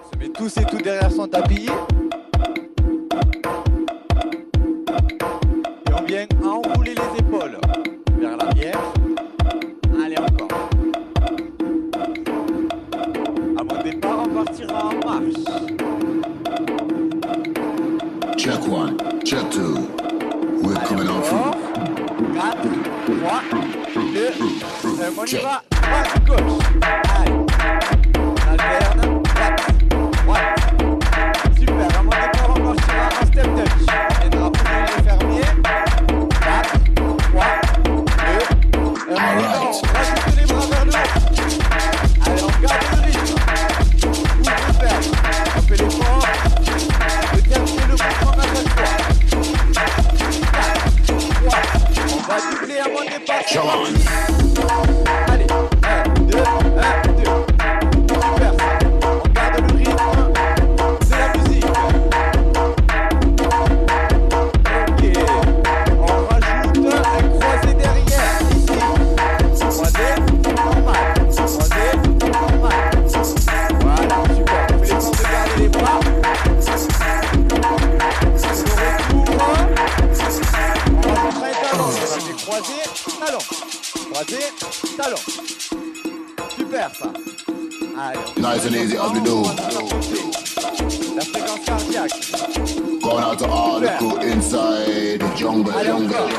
On se met tous et tout derrière son tapis. Et on vient enrouler les épaules vers l'arrière. Allez, encore. À mon départ, on partira en marche. Check one, check two. We're Allez, coming on encore. through. 4, 3, 2, 1, on y va. Gauche. Allez. On alterne. Mon Nice and easy as we do. Going out to all the crew inside the jungle, jungle. encore.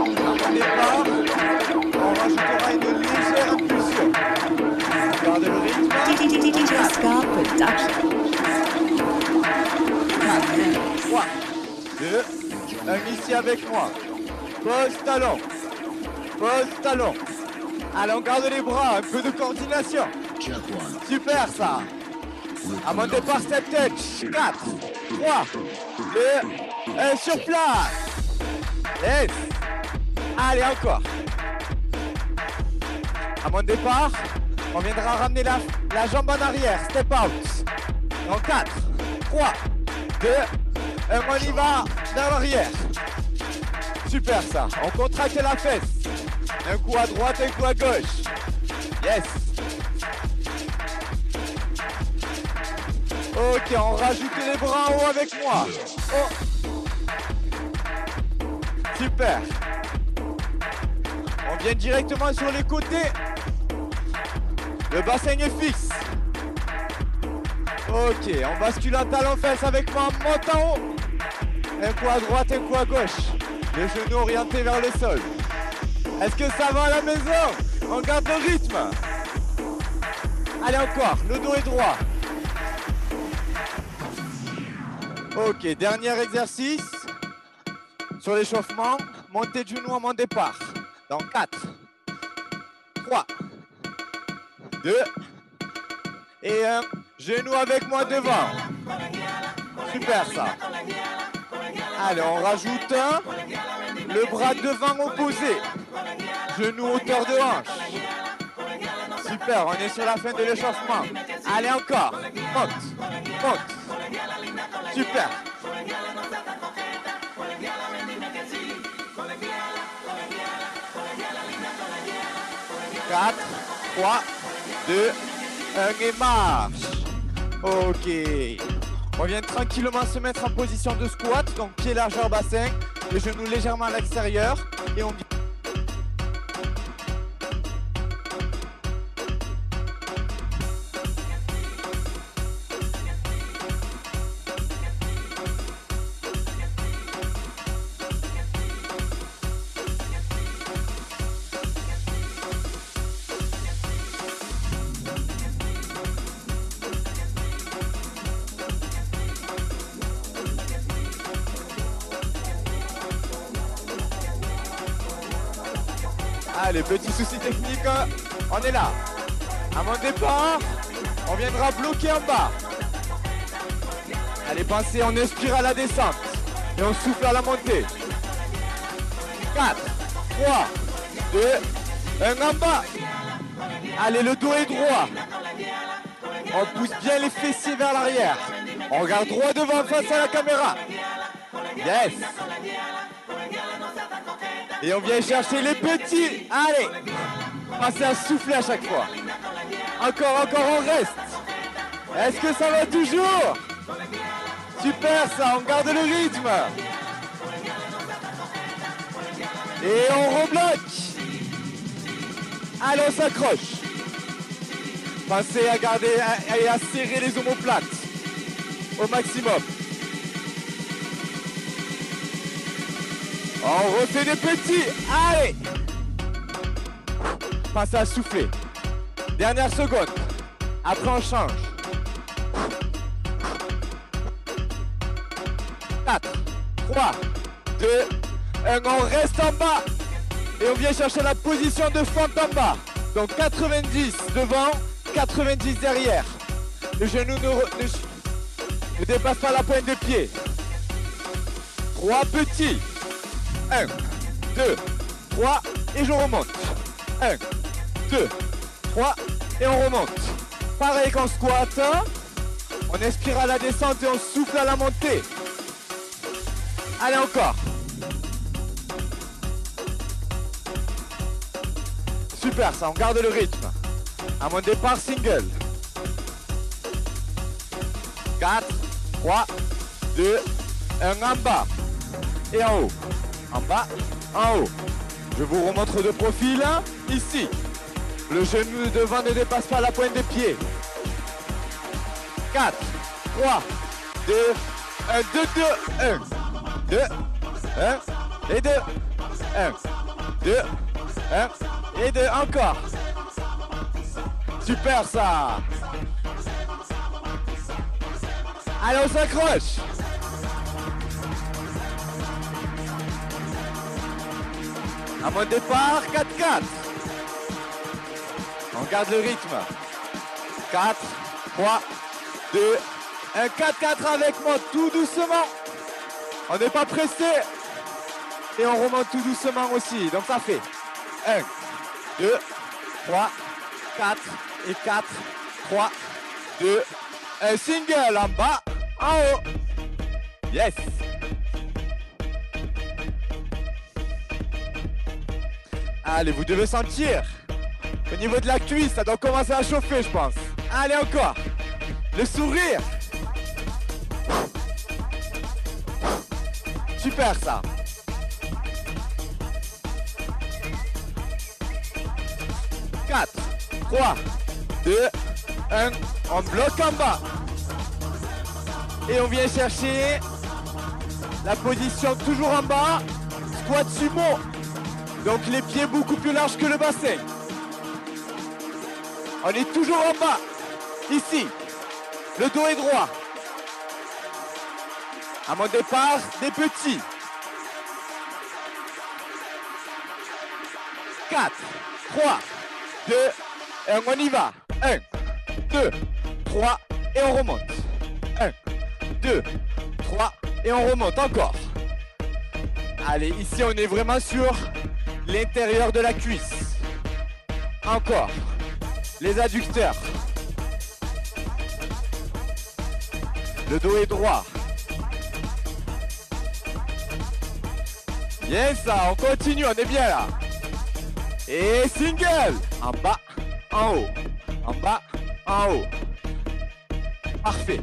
Au départ, on rajoutera une légère impulsion. Gardez le rythme. DJ Scar Production. 3, 2, 1 ici avec moi. Pose talon. Pose talon. Allez, on garde les bras, un peu de coordination. Super ça. À mon départ, step touch. 4, 3, 2, 1 sur place. Yes. Allez, encore. À mon départ, on viendra ramener la, la jambe en arrière. Step out. Dans 4, 3, 2, 1, on y va vers l'arrière. Super ça. On contracte la fesse. Un coup à droite, un coup à gauche. Yes. Ok, on rajoute les bras en haut avec moi. Oh. Super. On vient directement sur les côtés. Le bassin est fixe. Ok, on bascule en talon fesse avec moi, on monte en haut. Un coup à droite, un coup à gauche. Le genou orienté vers le sol. Est-ce que ça va à la maison? On garde le rythme. Allez encore, le dos est droit. Ok, dernier exercice. Sur l'échauffement, montée de genou à mon départ. Dans 4, 3, 2 et 1. Genou avec moi devant. Super ça. Allez, on rajoute un. Le bras devant opposé. Genou hauteur de hanche. Super, on est sur la fin de l'échauffement. Allez encore. Monte. Monte. Super. Quatre, trois, deux, un et marche. Ok. On vient tranquillement se mettre en position de squat, donc pied largeur bassin, les genoux légèrement à l'extérieur et on Allez, petit souci technique, hein. on est là. À mon départ, on viendra bloquer en bas. Allez, pensez, on inspire à la descente et on souffle à la montée. 4, 3, 2, 1 en bas. Allez, le dos est droit. On pousse bien les fessiers vers l'arrière. On regarde droit devant face à la caméra. Yes. Et on vient chercher les petits. Allez. Pensez à souffler à chaque fois. Encore, encore, on reste. Est-ce que ça va toujours? Super ça, on garde le rythme. Et on rebloque. Allez, on s'accroche. Pensez à garder et à serrer les omoplates au maximum. On refait des petits. Allez Pensez à souffler. Dernière seconde. Après, on change. 4, 3, 2, 1. On reste en bas. Et on vient chercher la position de fente en bas. Donc 90 devant, 90 derrière. Le genou ne dépasse pas la pointe de pied. Trois petits. 1, 2, 3 et je remonte. 1, 2, 3 et on remonte. Pareil qu'en squat. On expire à la descente et on souffle à la montée. Allez encore. Super ça, on garde le rythme. À mon départ, single. 4, 3, 2, 1 en bas. Et en haut. En bas, en haut. Je vous remontre de profil. hein, Ici. Le genou devant ne dépasse pas la pointe des pieds. 4, 3, 2, 1, 2, 2, 1. 2, 1, et 2, 1, 2, 1, et 2, encore. Super ça. Allez, on s'accroche. À mon départ, 4-4. On garde le rythme. 4, 3, 2, 1, 4-4 avec moi, tout doucement. On n'est pas pressé. Et on remonte tout doucement aussi. Donc ça fait 1, 2, 3, 4 et 4, 3, 2, un single en bas, en haut. Yes. Allez, vous devez sentir. Au niveau de la cuisse, ça doit commencer à chauffer, je pense. Allez, encore. Le sourire. Super ça. Quatre, trois, deux, un. On bloque en bas. Et on vient chercher la position toujours en bas. Squat sumo. Donc les pieds beaucoup plus larges que le bassin. On est toujours en bas. Ici. Le dos est droit. À mon départ, des petits. 4, 3, 2, 1, on y va. 1, 2, 3, et on remonte. 1, 2, 3, et on remonte encore. Allez, ici on est vraiment sur l'intérieur de la cuisse. Encore. Les adducteurs. Le dos est droit. Bien ça, on continue, on est bien là. Et single. En bas, en haut. En bas, en haut. Parfait.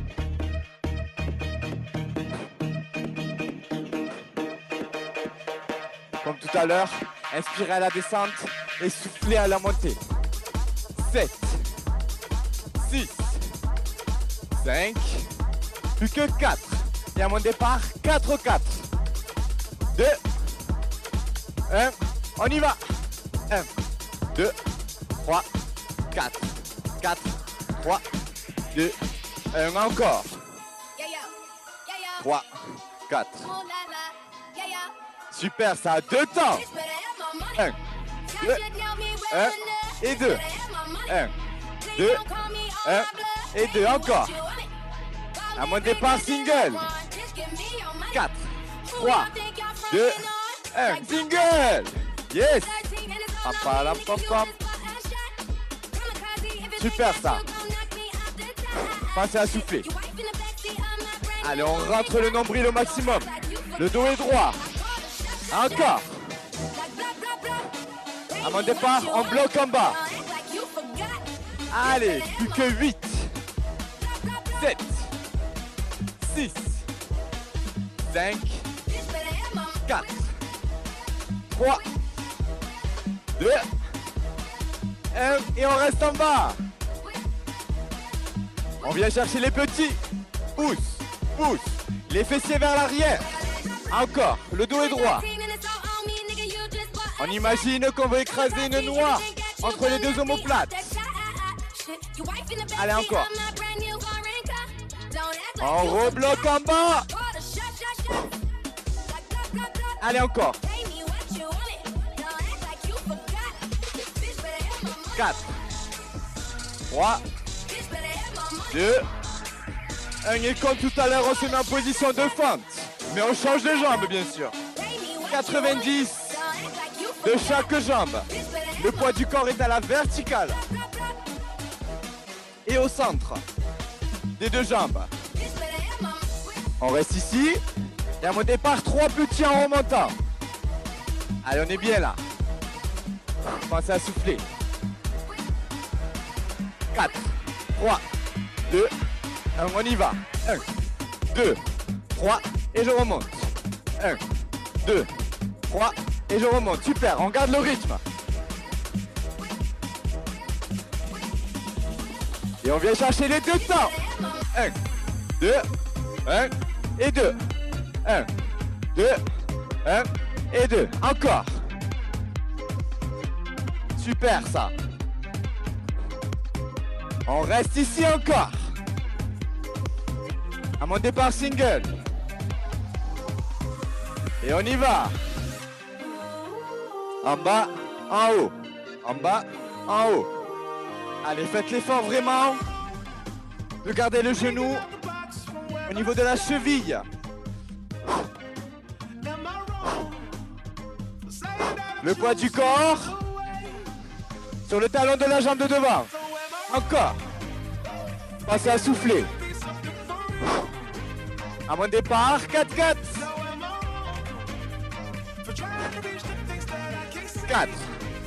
Comme tout à l'heure, inspirez à la descente et soufflez à la montée. 7, 6, 5, plus que 4. Et à mon départ, 4, 4. 2, 1, on y va. 1, 2, 3, 4, 4, 3, 2, 1 encore. 3, 4. Super, ça a deux temps. 1, 2, 1 et 2. 1, 2, 1 et 2 encore. À mon départ, single. 4, 3, 2, 1. Single. Yes. Super ça. Pensez à souffler. Allez, on rentre le nombril au maximum. Le dos est droit. Encore. À mon départ, on bloque en bas. Allez, plus que 8. 7, 6, 5, 4, 3, 2, 1 et on reste en bas. On vient chercher les petits. Pousse, pousse. Les fessiers vers l'arrière. Encore, le dos est droit. On imagine qu'on veut écraser une noix entre les deux omoplates. Allez, encore. On rebloque en bas. Allez, encore. 4, 3, 2, 1. Et comme tout à l'heure, on se met en position de fente. Mais on change de jambe, bien sûr. 90 de chaque jambe. Le poids du corps est à la verticale. Et au centre des deux jambes. On reste ici. Et à mon départ, trois petits en remontant. Allez, on est bien là. Pensez à souffler. 4, 3, 2, 1, on y va. 1, 2, 3, et je remonte. 1, 2, 3, et je remonte. Super, on garde le rythme. Et on vient chercher les deux temps. 1, 2, 1 et 2. 1, 2, 1 et 2. Encore. Super ça. On reste ici encore. À mon départ single. Et on y va. En bas, en haut. En bas, en haut. Allez, faites l'effort vraiment de garder le genou au niveau de la cheville. Le poids du corps sur le talon de la jambe de devant. Encore. Passez à souffler. À mon départ, 4-4. 4,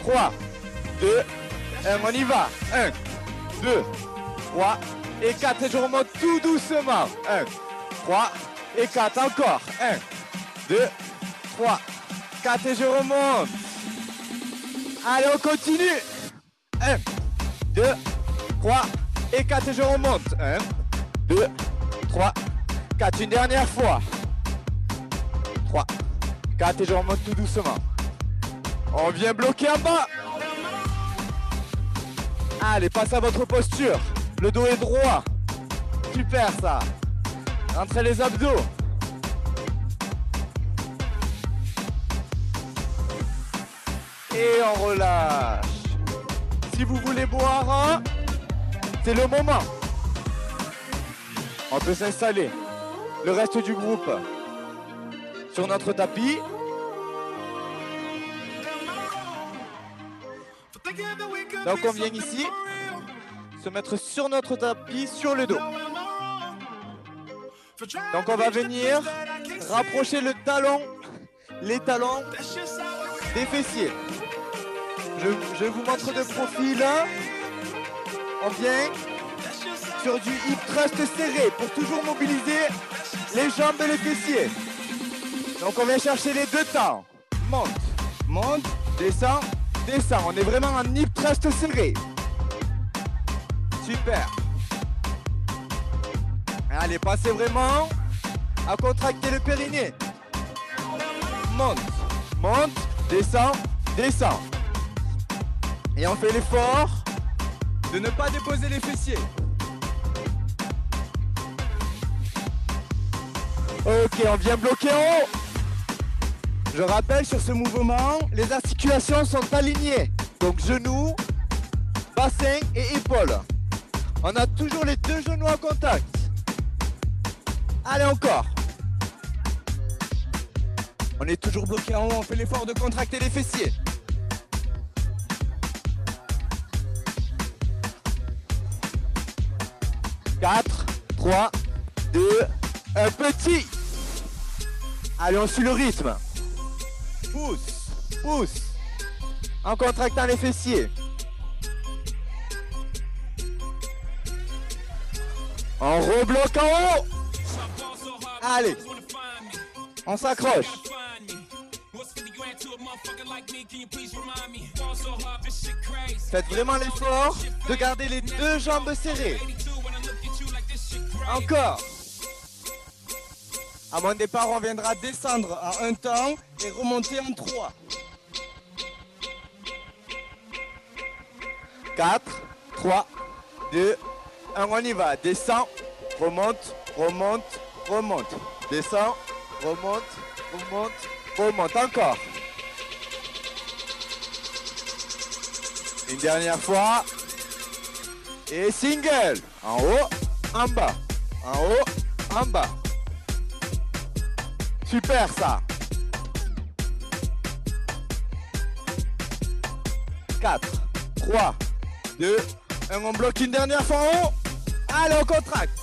3, 2, 1, on y va. 1, 2, 3 et 4. Et je remonte tout doucement. 1, 3 et 4. Encore. 1, 2, 3, 4 et je remonte. Allez, on continue. 1, 2, 3 et 4 et je remonte. 1, 2, 3, 4. Une dernière fois. 3, 4 et je remonte tout doucement. On vient bloquer en bas. Allez, passez à votre posture. Le dos est droit. Super ça. Rentrez les abdos. Et on relâche. Si vous voulez boire, hein, c'est le moment. On peut s'installer. Le reste du groupe sur notre tapis. Donc on vient ici se mettre sur notre tapis, sur le dos. Donc on va venir rapprocher le talon, les talons des fessiers. Je, je vous montre de profil. On vient sur du hip thrust serré pour toujours mobiliser les jambes et les fessiers. Donc on vient chercher les deux temps. Monte, monte, descend, descend. On est vraiment en hip thrust serré. Super. Allez, passez vraiment à contracter le périnée. Monte, monte, descend, descend. Et on fait l'effort de ne pas déposer les fessiers. Ok, on vient bloquer en haut. Je rappelle sur ce mouvement, les articulations sont alignées. Donc genoux, bassin et épaules. On a toujours les deux genoux en contact. Allez encore. On est toujours bloqué en haut, on fait l'effort de contracter les fessiers. Quatre, trois, deux, un petit. Allez, on suit le rythme. Pousse, pousse. En contractant les fessiers. En haut. Allez. On s'accroche. Faites vraiment l'effort de garder les deux jambes serrées. Encore. À mon départ, on viendra descendre en un temps et remonter en trois. 4, 3, 2, 1, on y va. Descend, remonte, remonte, remonte. Descend, remonte, remonte, remonte. Encore. Une dernière fois. Et single. En haut, en bas. En haut, en bas. Super ça. 4, 3, 2, 1, on bloque une dernière fois en haut. Allez, on contracte.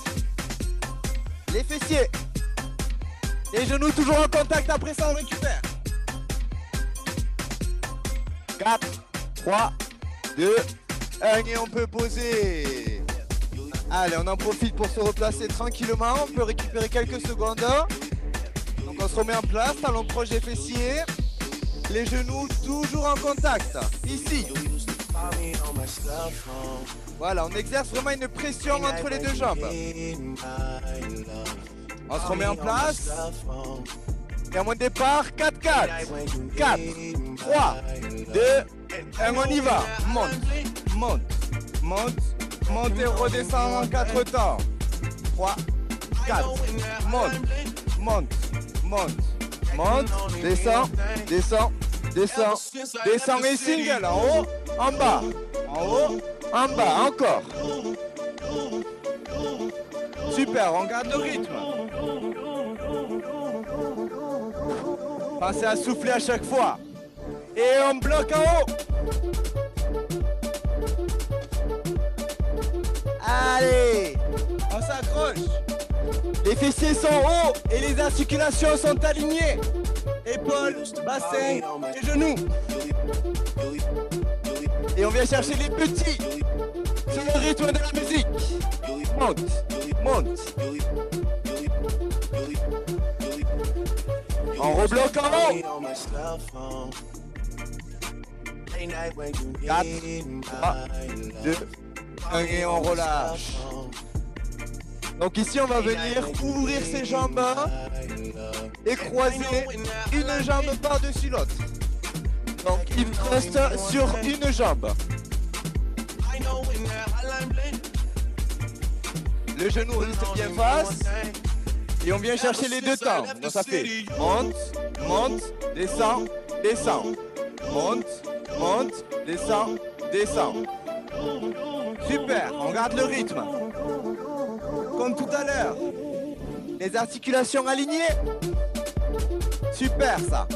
Les fessiers. Les genoux toujours en contact, après ça on récupère. 4, 3, 2, 1 et on peut poser. Allez, on en profite pour se replacer tranquillement. On peut récupérer quelques secondes. Donc on se remet en place, talons proche des fessiers. Les genoux toujours en contact. Ici. Voilà, on exerce vraiment une pression entre les deux jambes. On se remet en place. Et à mon départ, 4, 4. 4, 3, 2, 1, on y va. Monte, monte, monte, monte et redescend en 4 temps. 3, 4, monte, monte, monte, monte, descend, descend, descend, descend et single en haut, en bas, en haut, en bas, encore. Super, on garde le rythme. Pensez à souffler à chaque fois. Et on bloque en haut. Allez, on s'accroche. Les fessiers sont hauts et les articulations sont alignées. Épaules, bassin et genoux. Et on vient chercher les petits sur le rythme de la musique. Monte, monte. En haut. 4, 3, 2, 1 et on relâche. Donc ici on va venir ouvrir ses jambes et croiser une jambe par-dessus l'autre. Donc il reste sur une jambe. Le genou reste bien face. Et on vient chercher les deux temps. Donc ça fait monte, monte, descend, descend. Monte, monte, descend, descend. Super, on garde le rythme. Comme tout à l'heure. Les articulations alignées. Super ça.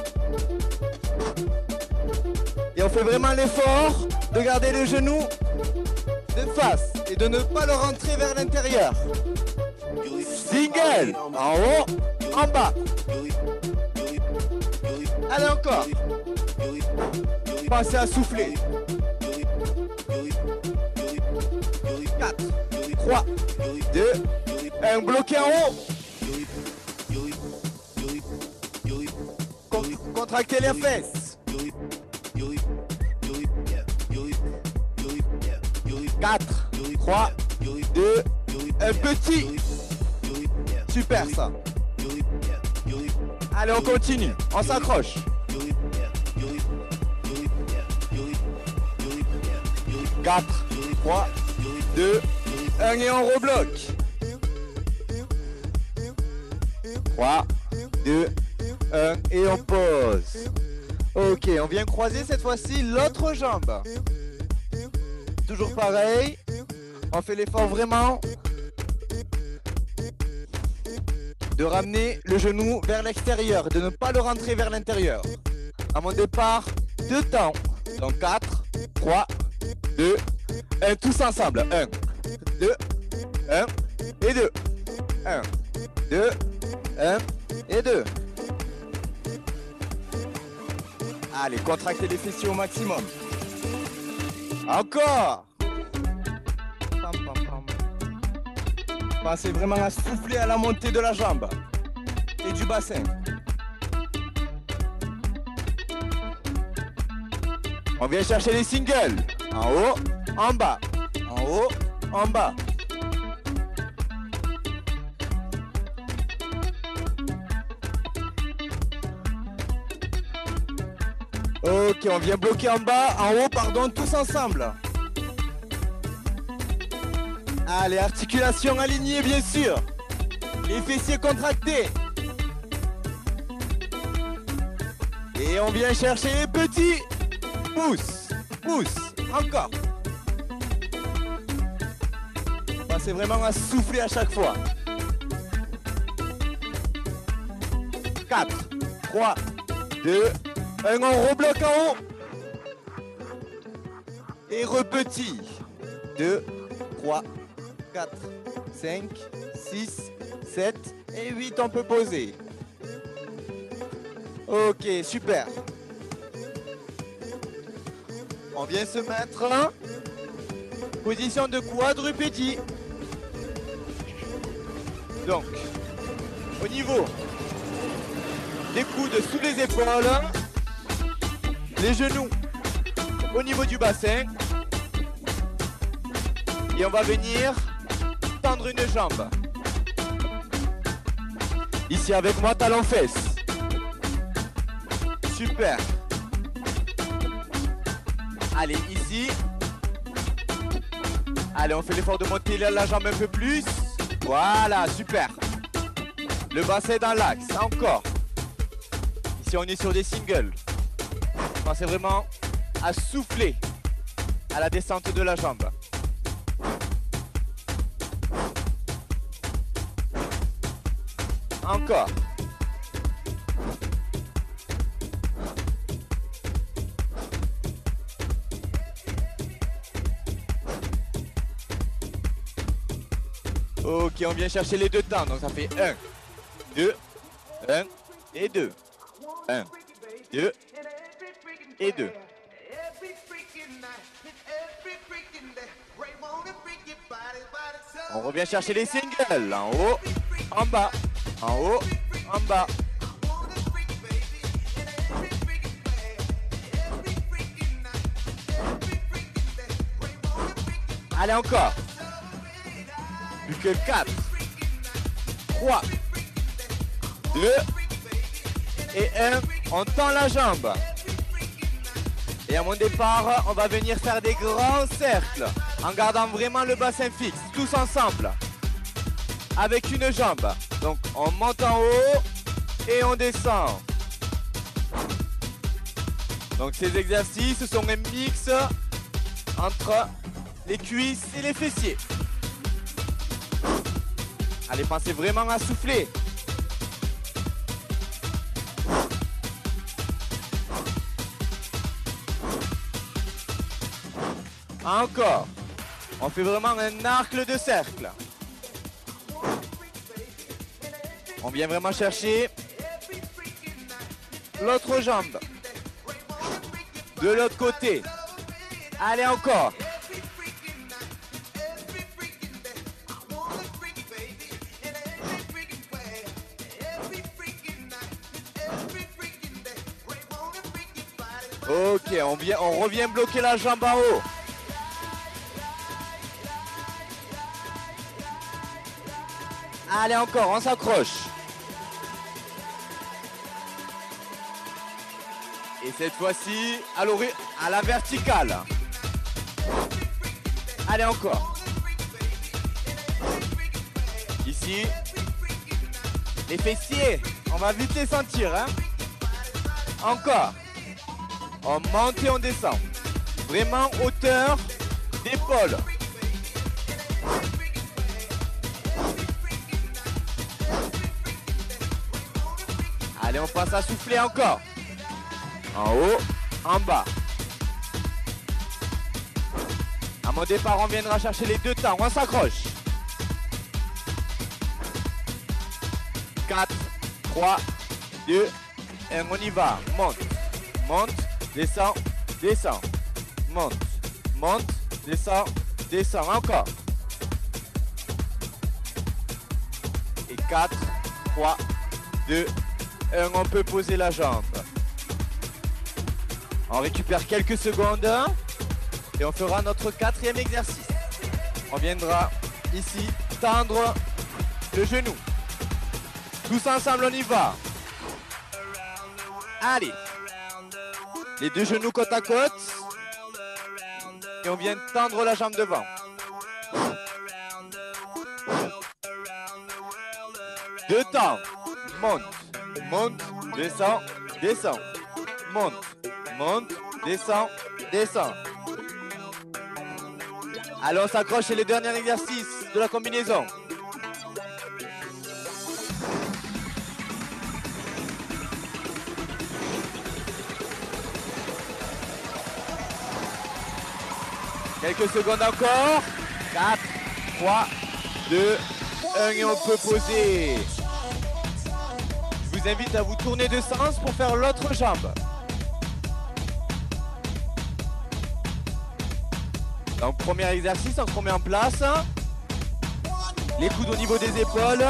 Et on fait vraiment l'effort de garder le genou de face et de ne pas le rentrer vers l'intérieur. Single, en haut, en bas. Allez encore. Pensez à souffler. 4, 3, 2, 1, bloqué en haut. Con- contractez les fesses. 4, 3, 2, un petit. Super ça. Allez, on continue. On s'accroche. 4, 3, 2, 1 et on rebloque. 3, 2, 1 et on pose. Ok, on vient croiser cette fois-ci l'autre jambe. Toujours pareil. On fait l'effort vraiment de ramener le genou vers l'extérieur, de ne pas le rentrer vers l'intérieur. À mon départ, deux temps. Donc 4, 3, 2, 1, tous ensemble. 1, 2, 1 et 2. 1, 2, 1 et 2. Allez, contractez les fessiers au maximum. Encore. Pensez vraiment à souffler à la montée de la jambe et du bassin. On vient chercher les singles. En haut, en bas. En haut, en bas. Ok, on vient bloquer en bas, en haut, pardon, tous ensemble. Allez, articulation alignée, bien sûr. Les fessiers contractés. Et on vient chercher les petits. Pousse, pousse, encore. Pensez vraiment à souffler à chaque fois. 4, 3, 2, 1, on rebloque en haut. Et repetit. 2, 3, 4, 5, 6, 7 et 8, on peut poser. Ok, super. On vient se mettre en position de quadrupédie. Donc, au niveau des coudes sous les épaules, les genoux au niveau du bassin. Et on va venir tendre une jambe. Ici avec moi, talon fesse. Super. Allez, ici. Allez, on fait l'effort de monter la jambe un peu plus. Voilà, super. Le bassin dans l'axe, encore. Ici, on est sur des singles. Pensez vraiment à souffler à la descente de la jambe. Encore. Ok, on vient chercher les deux temps. Donc ça fait 1, 2, 1 et 2. 1, 2 et 2. On revient chercher les singles. En haut, en bas. En haut, en bas. Allez encore. Plus que 4, 3, 2 et 1. On tend la jambe. Et à mon départ, on va venir faire des grands cercles en gardant vraiment le bassin fixe, tous ensemble, avec une jambe. Donc on monte en haut et on descend. Donc ces exercices sont un mix entre les cuisses et les fessiers. Allez, pensez vraiment à souffler. Encore. On fait vraiment un arc de cercle. On vient vraiment chercher l'autre jambe. De l'autre côté. Allez encore. On, vient, on revient bloquer la jambe en haut. Allez encore, on s'accroche. Et cette fois-ci, à, à la verticale. Allez encore. Ici, les fessiers, on va vite les sentir. Hein encore. On monte et on descend. Vraiment hauteur d'épaule. Allez, on passe à souffler encore. En haut, en bas. À mon départ, on viendra chercher les deux temps. On s'accroche. 4, 3, 2, 1, on y va. Monte, monte, descend, descend. Monte, monte, descend, descend. Encore. 4, 3, 2, 1. On peut poser la jambe. On récupère quelques secondes et on fera notre quatrième exercice. On viendra ici tendre le genou. Tous ensemble, on y va. Allez. Les deux genoux côte à côte. Et on vient tendre la jambe devant. Deux temps. Monte, monte, descend, descend. Monte, monte, descend, descend. Allez, on s'accroche, c'est le dernier exercice de la combinaison. Quelques secondes encore. 4, 3, 2, 1 et on peut poser. Je vous invite à vous tourner de sens pour faire l'autre jambe. Donc premier exercice, on se remet en place. Les coudes au niveau des épaules.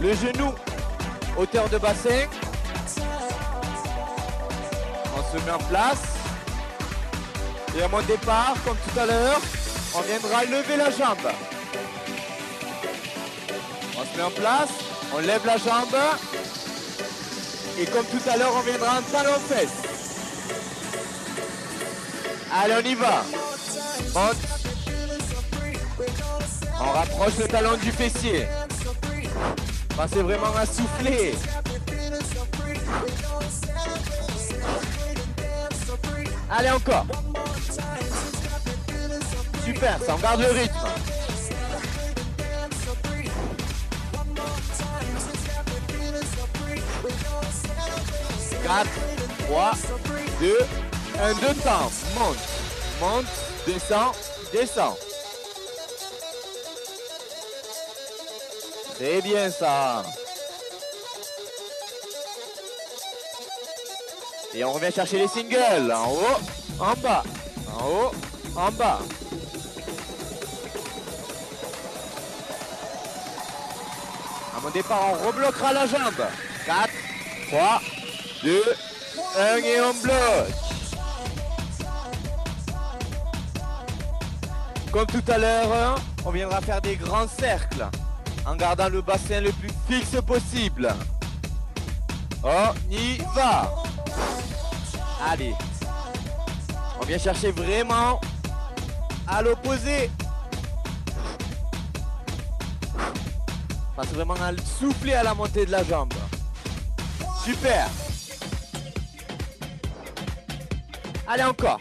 Le genou, hauteur de bassin. On se met en place. Et à mon départ, comme tout à l'heure, on viendra lever la jambe. On se met en place, on lève la jambe. Et comme tout à l'heure, on viendra en talon fesse. Allez, on y va. On rapproche le talon du fessier. Pensez vraiment à souffler. Allez, encore. Ça, on garde le rythme. Quatre, trois, deux, un, deux temps. Monte, monte, descend, descend. C'est bien ça. Et on revient chercher les singles. En haut, en bas, en haut, en bas. Mon départ, on rebloquera la jambe. 4, 3, 2, 1 et on bloque. Comme tout à l'heure, hein, on viendra faire des grands cercles en gardant le bassin le plus fixe possible. On y va. Allez. On vient chercher vraiment à l'opposé. Pense vraiment à souffler à la montée de la jambe. Super. Allez encore.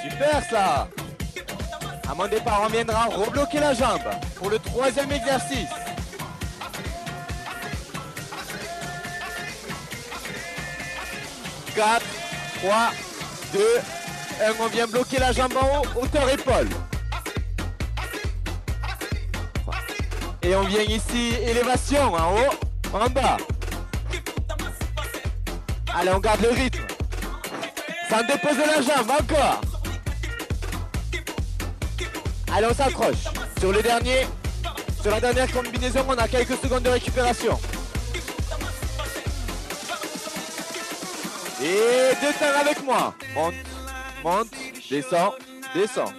Super ça. À mon départ, on viendra rebloquer la jambe pour le troisième exercice. Quatre, 3, 2, 1. On vient bloquer la jambe en haut, hauteur épaule. Et on vient ici, élévation, en haut, en bas. Allez, on garde le rythme. Sans déposer la jambe, encore. Allez, on s'accroche. Sur le dernier, sur la dernière combinaison, on a quelques secondes de récupération. Et deux avec moi. Monte, monte, descend, descend.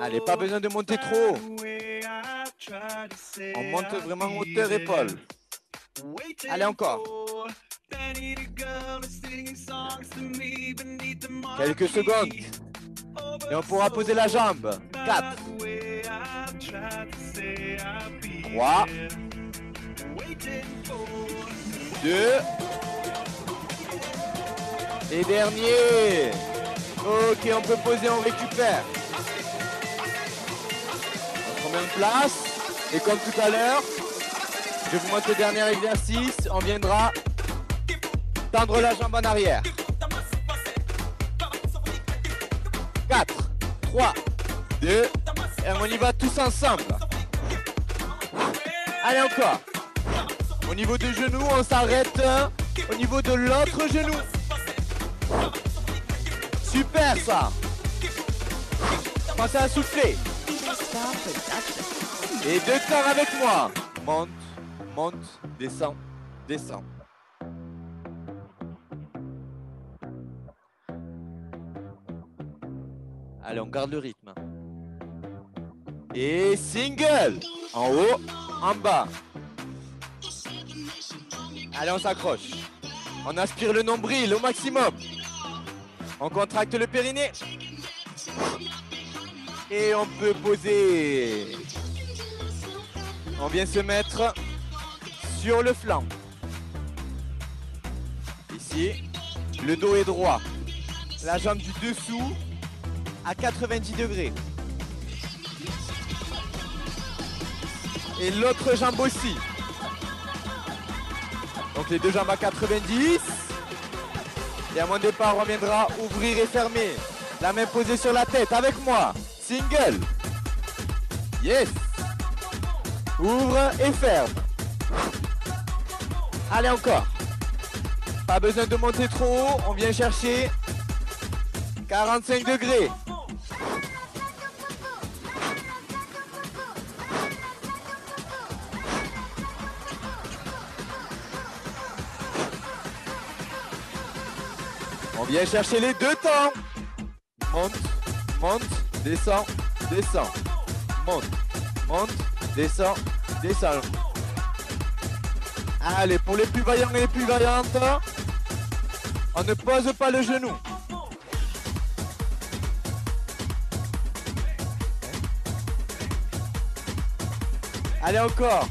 Allez, pas besoin de monter trop. On monte vraiment hauteur épaule. Allez, encore. Quelques secondes. Et on pourra poser la jambe. 4. 3. 2. Et dernier. Ok, on peut poser, on récupère. On remet en place. Et comme tout à l'heure, je vous montre le dernier exercice. On viendra tendre la jambe en arrière. 4, 3, 2, et on y va tous ensemble. Allez encore. Au niveau du genou, on s'arrête euh, au niveau de l'autre genou. Super ça. Pensez à souffler. Et deux corps avec moi. Monte, monte, descend, descend. Allez, on garde le rythme. Et single. En haut, en bas. Allez, on s'accroche. On aspire le nombril au maximum. On contracte le périnée. Et on peut poser. On vient se mettre sur le flanc. Ici, le dos est droit. La jambe du dessous à 90 degrés. Et l'autre jambe aussi. Donc les deux jambes à 90. Et à mon départ, on reviendra ouvrir et fermer. La main posée sur la tête avec moi. Single. Yes. Ouvre et ferme. Allez encore. Pas besoin de monter trop haut. On vient chercher 45 degrés. On vient chercher les deux temps. Monte, monte, descend, descend. Monte, monte, descend, descend. Allez, pour les plus vaillants et les plus vaillantes, on ne pose pas le genou. Allez encore.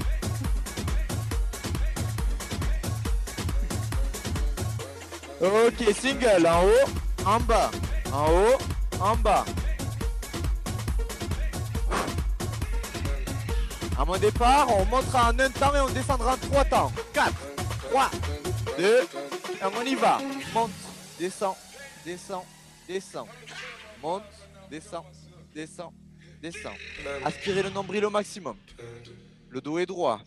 Ok, single, en haut, en bas, en haut, en bas. À mon départ, on montera en un temps et on descendra en trois temps. 4, 3, 2, et on y va. Monte, descend, descend, descend. Monte, descend, descend, descend. Aspirez le nombril au maximum. Le dos est droit.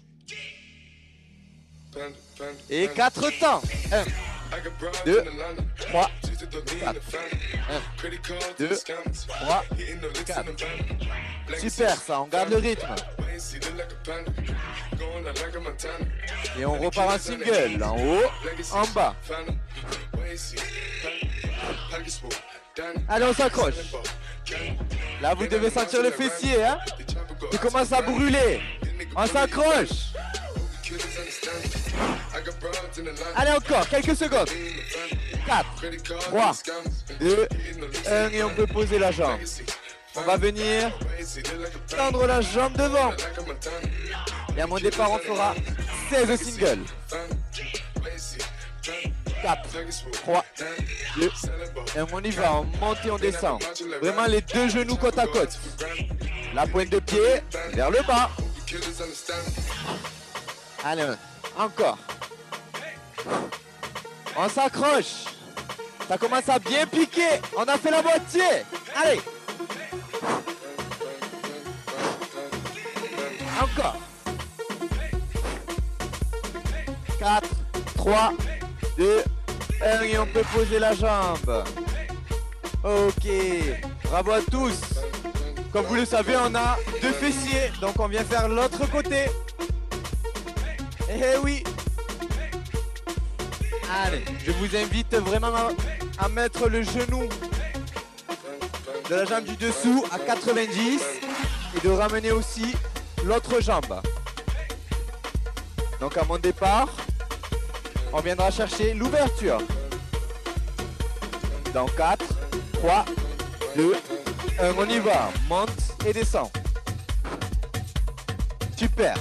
Et 4 temps. 1, 2, 3, 4. 1, 2, 3, 4. Super ça, on garde le rythme. Et on repart en single, en haut, en bas. Allez, on s'accroche. Là, vous devez sentir le fessier, hein Il commence à brûler. On s'accroche. Allez, encore, quelques secondes. 4, 3, 2, 1 et on peut poser la jambe. On va venir tendre la jambe devant. Et à mon départ, on fera 16 singles. 4, 3, 2, et on y va, on monte et on descend. Vraiment les deux genoux côte à côte. La pointe de pied vers le bas. Allez, encore. On s'accroche. Ça commence à bien piquer. On a fait la moitié. Allez. Encore. 4, 3, 2, 1 et on peut poser la jambe. Ok. Bravo à tous. Comme vous le savez, on a deux fessiers. Donc on vient faire l'autre côté. Eh oui. Allez, je vous invite vraiment à, mettre le genou de la jambe du dessous à 90 et de ramener aussi l'autre jambe. Donc à mon départ, on viendra chercher l'ouverture. Dans 4, 3, 2, 1, on y va. Monte et descend. Super.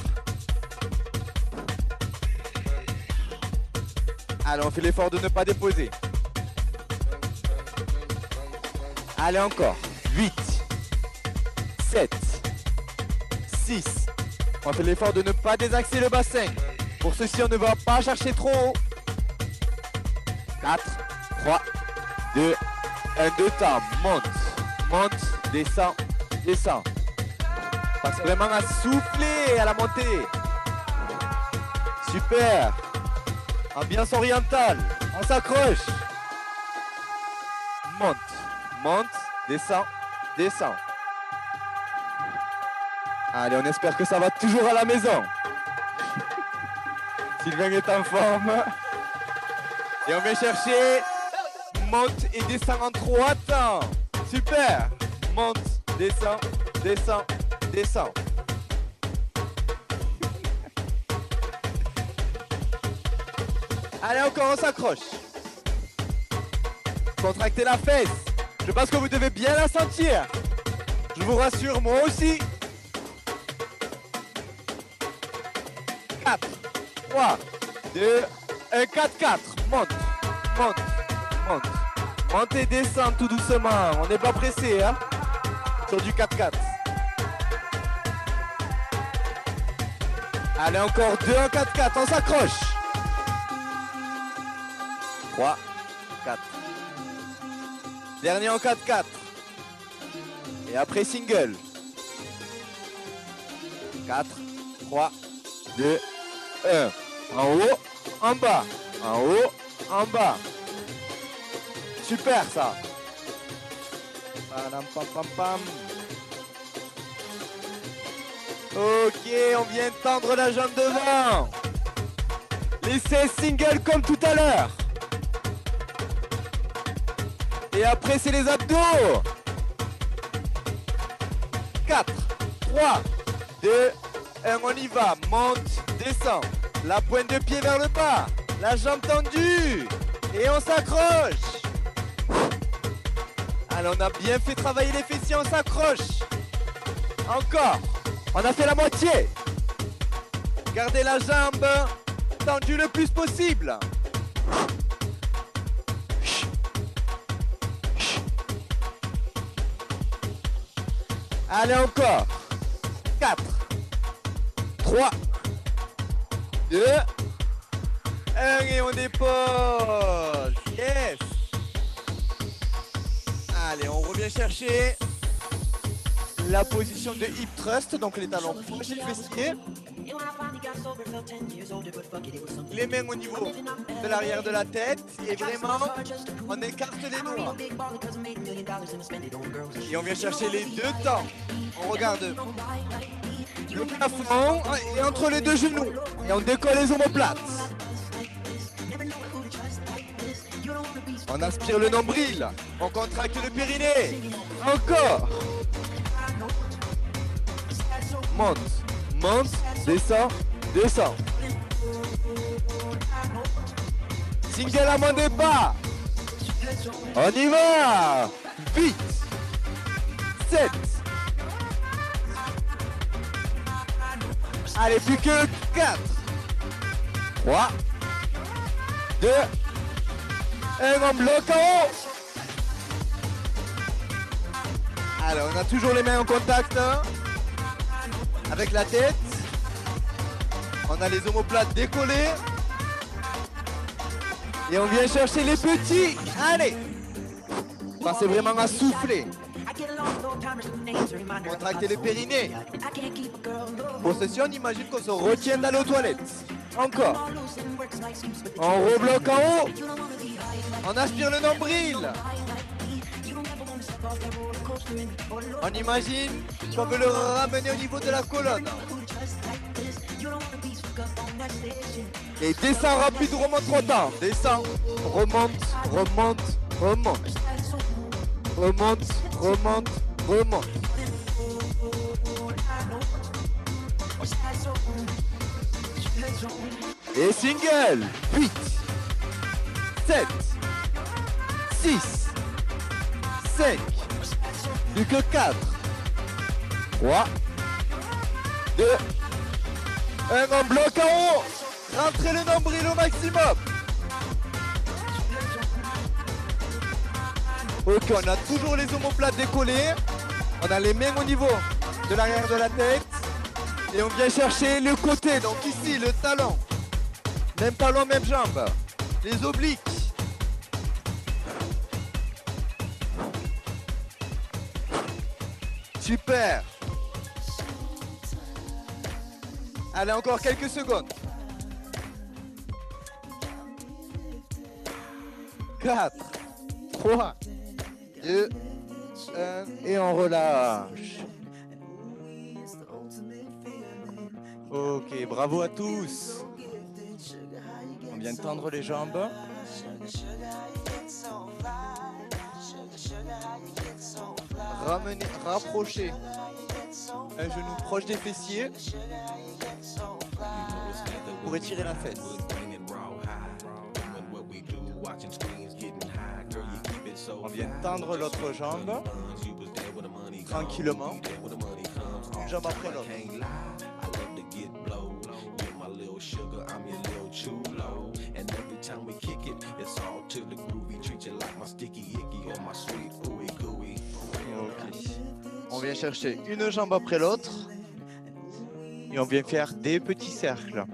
Allez, on fait l'effort de ne pas déposer. Allez, encore. 8, 7, 6. On fait l'effort de ne pas désaxer le bassin. Pour ceci, on ne va pas chercher trop haut. 4, 3, 2, 1, 2 temps. Monte, monte, descend, descend. Passe vraiment à souffler à la montée. Super. Ambiance orientale. On s'accroche. Monte, monte, descend, descend. Allez, on espère que ça va toujours à la maison. Sylvain est en forme. Et on vient chercher. Monte et descend en trois temps. Super. Monte, descend, descend, descend. Allez, encore, on s'accroche. Contractez la fesse. Je pense que vous devez bien la sentir. Je vous rassure, moi aussi. 4, 3, 2, 1, 4, 4. Monte, monte, monte. Monte et descend tout doucement. On n'est pas pressé, hein. Sur du 4-4. Allez, encore 2 en 4-4. On s'accroche. 3, 4. Dernier en 4-4. Et après single. 4, 3, 2, 1. En haut, en bas. En haut, en bas. Super ça. Ok, on vient tendre la jambe devant. Laissez single comme tout à l'heure. Et après, c'est les abdos. 4, 3, 2, 1, on y va. Monte, descend. La pointe de pied vers le bas. La jambe tendue. Et on s'accroche. Allez, on a bien fait travailler les fessiers, on s'accroche. Encore. On a fait la moitié. Gardez la jambe tendue le plus possible. Allez encore. 4, 3, 2, 1 et on dépose. Yes. Allez, on revient chercher la position de hip thrust, donc les talons proches. Les mains au niveau de l'arrière de la tête et vraiment on écarte les doigts. Et on vient chercher les deux temps. On regarde le plafond et entre les deux genoux. Et on décolle les omoplates. On aspire le nombril. On contracte le périnée. Encore. Monte, monte, descend, descend. Single à mon départ. On y va. Vite. 7. Allez, plus que 4. 3. 2. Et on bloque en haut. Alors, on a toujours les mains en contact hein, avec la tête. On a les omoplates décollées. Et on vient chercher les petits. Allez. Pensez vraiment à souffler. Contractez le périnée. Pour ceci, on imagine qu'on se retient d'aller aux toilettes. Encore. On rebloque en haut. On aspire le nombril. On imagine qu'on veut le ramener au niveau de la colonne. Et descend rapide, remonte trop tard. Descend, remonte, remonte, remonte. Remonte, remonte, remonte. Et single 8 7 6 5 plus que 4 3 2 1 on bloque en haut rentrez le nombril au maximum Ok, on a toujours les omoplates décollées. On a les mains au niveau de l'arrière de la tête. Et on vient chercher le côté, donc ici, le talon. Même talon, même jambe. Les obliques. Super. Allez, encore quelques secondes. 4, 3, 2, 1 et on relâche. Ok, bravo à tous. On vient de tendre les jambes. Ramenez, rapprochez un genou proche des fessiers pour étirer la fesse. On vient tendre l'autre jambe. Tranquillement, une jambe après l'autre. On vient chercher une jambe après l'autre. Et on vient faire des petits cercles.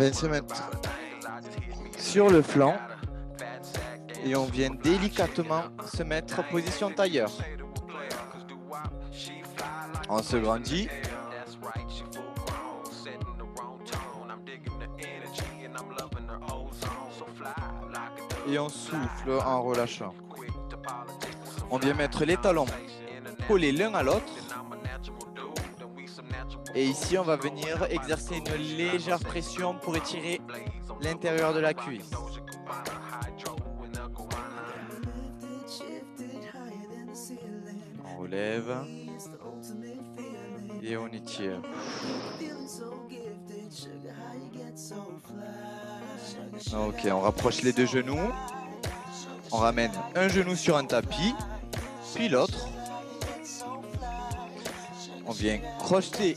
On vient se mettre sur le flanc et on vient délicatement se mettre en position tailleur. On se grandit. Et on souffle en relâchant. On vient mettre les talons collés l'un à l'autre. Et ici, on va venir exercer une légère pression pour étirer l'intérieur de la cuisse. On relève et on étire. Ok, on rapproche les deux genoux. On ramène un genou sur un tapis, puis l'autre. On vient crocheter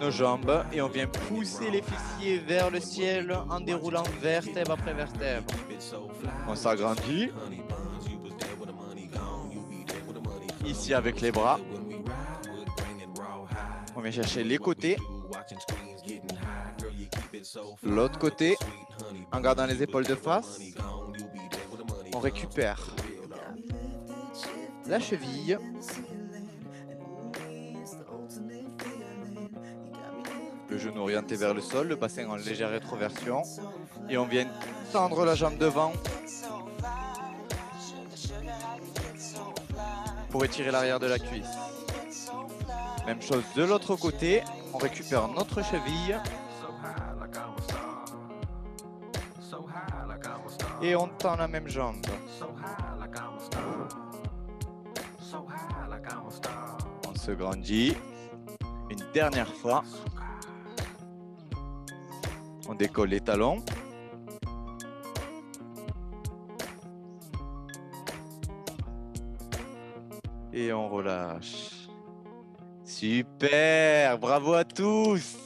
nos jambes et on vient pousser les fessiers vers le ciel en déroulant vertèbre après vertèbre. On s'agrandit. Ici avec les bras. On vient chercher les côtés. L'autre côté, en gardant les épaules de face. On récupère la cheville. Le genou orienté vers le sol, le bassin en légère rétroversion. Et on vient tendre la jambe devant pour étirer l'arrière de la cuisse. Même chose de l'autre côté, on récupère notre cheville et on tend la même jambe. On se grandit. Une dernière fois. On décolle les talons. Et on relâche. Super, bravo à tous.